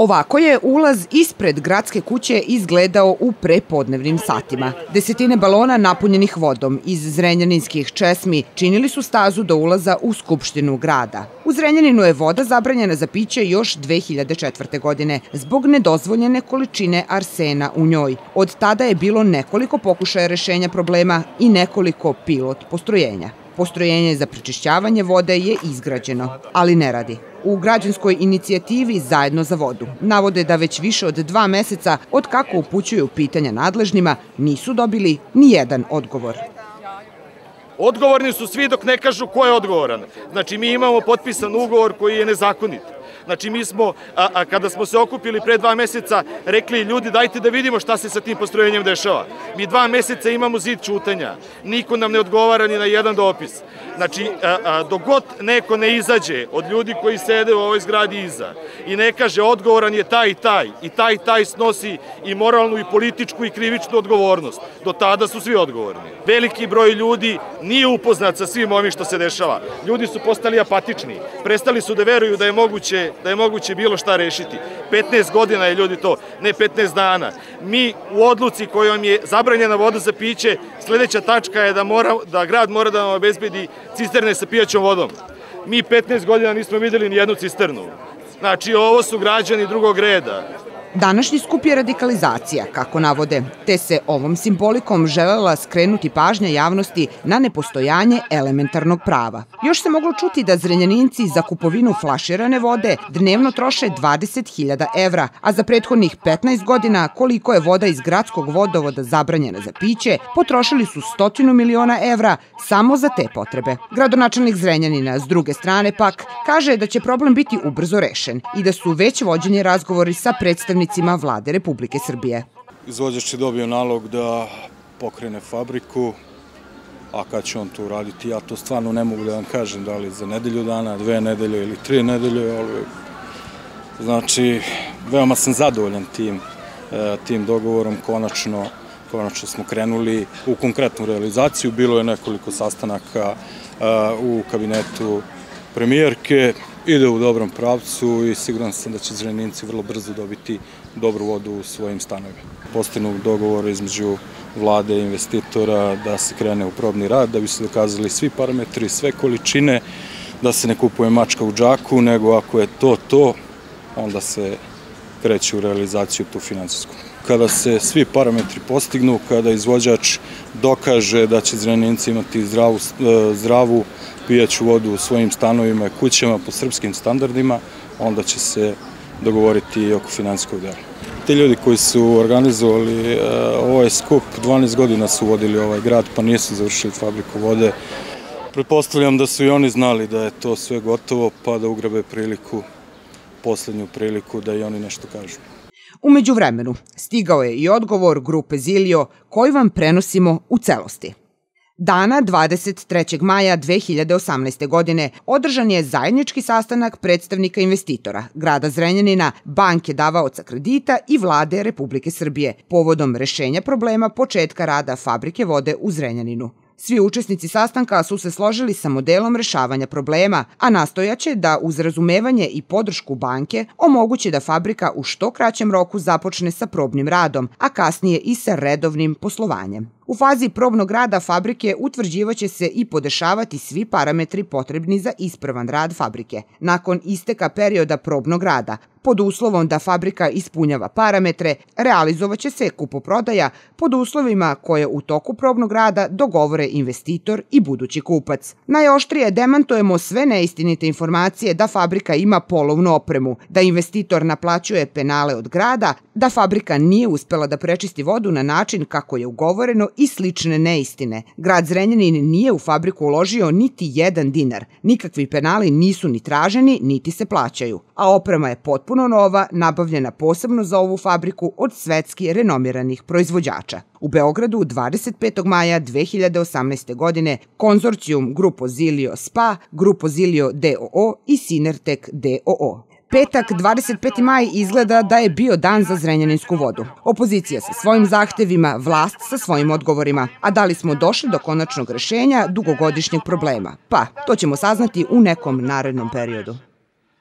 Ovako je ulaz ispred gradske kuće izgledao u prepodnevnim satima. Desetine balona napunjenih vodom iz zrenjaninskih česmi činili su stazu do ulaza u Skupštinu grada. U Zrenjaninu je voda zabranjena za piće još 2004. godine zbog nedozvoljene količine arsena u njoj. Od tada je bilo nekoliko pokušaja rešenja problema i nekoliko pilot postrojenja. Postrojenje za prečišćavanje vode je izgrađeno, ali ne radi. U građanskoj inicijativi Zajedno za vodu navode da već više od dva meseca od kako upućuju pitanja nadležnima nisu dobili ni jedan odgovor. Odgovorni su svi dok ne kažu ko je odgovoran. Znači mi imamo potpisan ugovor koji je nezakonit. Znači mi smo, a, a, kada smo se okupili pre dva meseca, rekli ljudi dajte da vidimo šta se sa tim postrojenjem dešava. Mi dva meseca imamo zid čutanja. Niko nam ne odgovara ni na jedan dopis. Znači, a, a, dok god neko ne izađe od ljudi koji sede u ovoj zgradi iza i ne kaže odgovoran je taj i taj i taj i taj snosi i moralnu i političku i krivičnu odgovornost, do tada su svi odgovorni. Veliki broj ljudi nije upoznat sa svim ovim što se dešava. Ljudi su postali apatični, prestali su da veruju da je moguće, da je moguće bilo šta rešiti. 15 godina je ljudi to, ne 15 dana. Mi u odluci kojom je zabranjena voda za piće, sledeća tačka je da, mora, da grad mora da nam obezbedi cisterne sa pijaćom vodom. Mi 15 godina nismo videli ni jednu cisternu. Znači, ovo su građani drugog reda. Današnji skup je radikalizacija, kako navode, te se ovom simbolikom želela skrenuti pažnja javnosti na nepostojanje elementarnog prava. Još se moglo čuti da zrenjaninci za kupovinu flaširane vode dnevno troše 20.000 evra, a za prethodnih 15 godina koliko je voda iz gradskog vodovoda zabranjena za piće, potrošili su stotinu miliona evra samo za te potrebe. Gradonačelnik Zrenjanina, s druge strane pak, kaže da će problem biti ubrzo rešen i da su već vođeni razgovori sa predstavnicima predstavnicima vlade Republike Srbije. Izvođač je dobio nalog da pokrene fabriku, a kad će on to uraditi, ja to stvarno ne mogu da vam kažem, da li za nedelju dana, dve nedelje ili tri nedelje, ali znači, veoma sam zadovoljan tim, e, tim dogovorom, konačno, konačno smo krenuli u konkretnu realizaciju, bilo je nekoliko sastanaka e, u kabinetu premijerke, ide u dobrom pravcu i siguran sam da će Zreninci vrlo brzo dobiti dobru vodu u svojim stanovima. Postanu dogovor između vlade i investitora da se krene u probni rad, da bi se dokazali svi parametri, sve količine, da se ne kupuje mačka u džaku, nego ako je to to, onda se kreće u realizaciju tu financijsku. Kada se svi parametri postignu, kada izvođač dokaže da će Zreninci imati zdravu, e, zdravu pijaću vodu u svojim stanovima i kućama po srpskim standardima, onda će se dogovoriti i oko financijskog dela. Ti ljudi koji su organizovali uh, ovaj skup, 12 godina su vodili ovaj grad, pa nisu završili fabriku vode. Pretpostavljam da su i oni znali da je to sve gotovo, pa da ugrabe priliku, poslednju priliku da i oni nešto kažu. Umeđu vremenu, stigao je i odgovor grupe Zilio koji vam prenosimo u celosti. Dana 23. maja 2018. godine održan je zajednički sastanak predstavnika investitora, grada Zrenjanina, banke davaoca kredita i vlade Republike Srbije, povodom rešenja problema početka rada fabrike vode u Zrenjaninu. Svi učesnici sastanka su se složili sa modelom rešavanja problema, a nastojaće da uz razumevanje i podršku banke omoguće da fabrika u što kraćem roku započne sa probnim radom, a kasnije i sa redovnim poslovanjem. U fazi probnog rada fabrike utvrđivaće se i podešavati svi parametri potrebni za ispravan rad fabrike. Nakon isteka perioda probnog rada, pod uslovom da fabrika ispunjava parametre, realizovaće se kupoprodaja pod uslovima koje u toku probnog rada dogovore investitor i budući kupac. Najoštrije demantujemo sve neistinite informacije da fabrika ima polovnu opremu, da investitor naplaćuje penale od grada, da fabrika nije uspela da prečisti vodu na način kako je ugovoreno i slične neistine. Grad Zrenjanin nije u fabriku uložio niti jedan dinar, nikakvi penali nisu ni traženi, niti se plaćaju, a oprema je potpuno nova, nabavljena posebno za ovu fabriku od svetski renomiranih proizvođača. U Beogradu 25. maja 2018. godine konzorcijum Grupo Zilio SPA, Grupo Zilio DOO i Sinertek DOO. Petak, 25. maj, izgleda da je bio dan za zrenjaninsku vodu. Opozicija sa svojim zahtevima, vlast sa svojim odgovorima. A da li smo došli do konačnog rešenja dugogodišnjeg problema? Pa, to ćemo saznati u nekom narednom periodu.